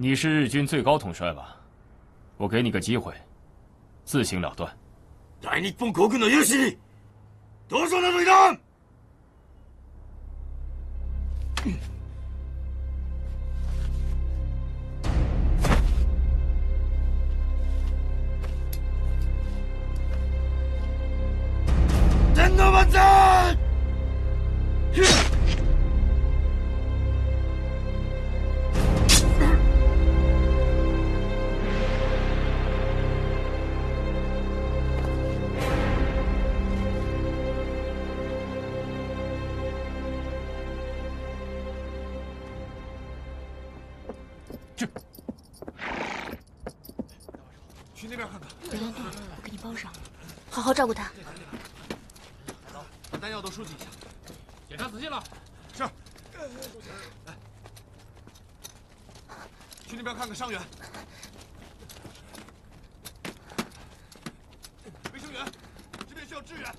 你是日军最高统帅吧？我给你个机会，自行了断。大日本国軍の勇士に同情などいらん 去那边看看。别乱动，我给你包上，好好照顾他。把弹药都收集一下。检查仔细了。是。来，去那边看看伤员。卫生员，这边需要支援。